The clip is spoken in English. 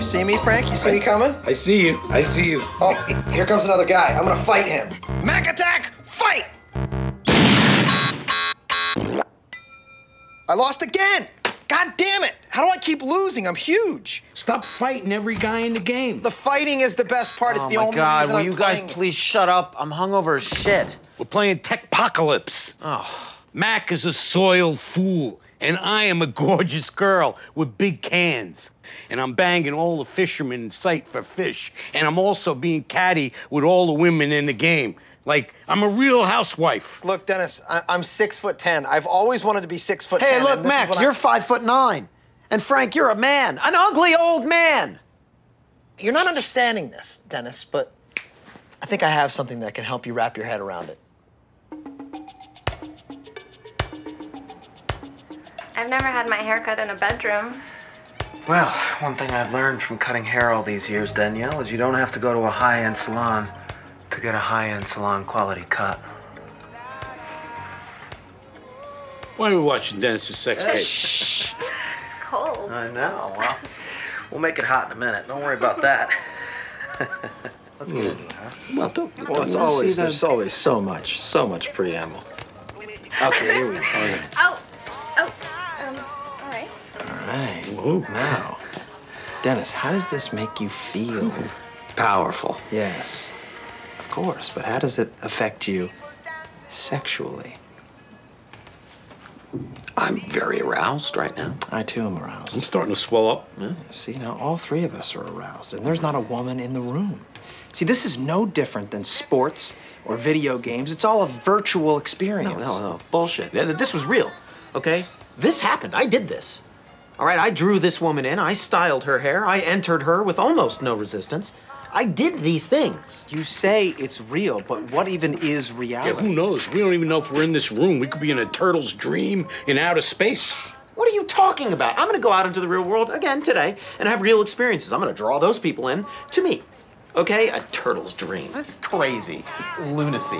You see me, Frank? You see me coming? I see you. I see you. Oh, here comes another guy. I'm gonna fight him. Mac attack! Fight! I lost again! God damn it! How do I keep losing? I'm huge. Stop fighting every guy in the game. The fighting is the best part. It's oh the only God, reason will I'm you guys please shut up? I'm hungover as shit. We're playing Techpocalypse. Oh. Mac is a soiled fool, and I am a gorgeous girl with big cans. And I'm banging all the fishermen in sight for fish. And I'm also being catty with all the women in the game. Like, I'm a real housewife. Look, Dennis, I- I'm six foot ten. I've always wanted to be six foot Hey, ten. look, and this is Mac, you're five foot nine. And Frank, you're a man, an ugly old man. You're not understanding this, Dennis, but I think I have something that can help you wrap your head around it. I've never had my hair cut in a bedroom. Well, one thing I've learned from cutting hair all these years, Danielle, is you don't have to go to a high end salon to get a high end salon quality cut. Why are we watching Dennis's sex tape? It's cold. I know. Well, we'll make it hot in a minute. Don't worry about that. Let's get into it, huh? Well, don't, Well, it's always there's always so much, so much preamble. Okay, here we go. Oh, oh, all right. Whoa. Now, Dennis, how does this make you feel? Powerful. Yes, of course, but how does it affect you sexually? I'm very aroused right now. I too am aroused. I'm starting to swell up. See, now all three of us are aroused, and there's not a woman in the room. See, this is no different than sports or video games. It's all a virtual experience. No, no, no. Bullshit. Th- This was real, okay? This happened. I did this. All right, I drew this woman in. I styled her hair. I entered her with almost no resistance. I did these things. You say it's real, but what even is reality? Yeah, reality? who knows? We don't even know if we're in this room. We could be in a turtle's dream in outer space. What are you talking about? I'm gonna go out into the real world again today and have real experiences. I'm gonna draw those people in to me. Okay? A turtle's dream. That's crazy. Lunacy.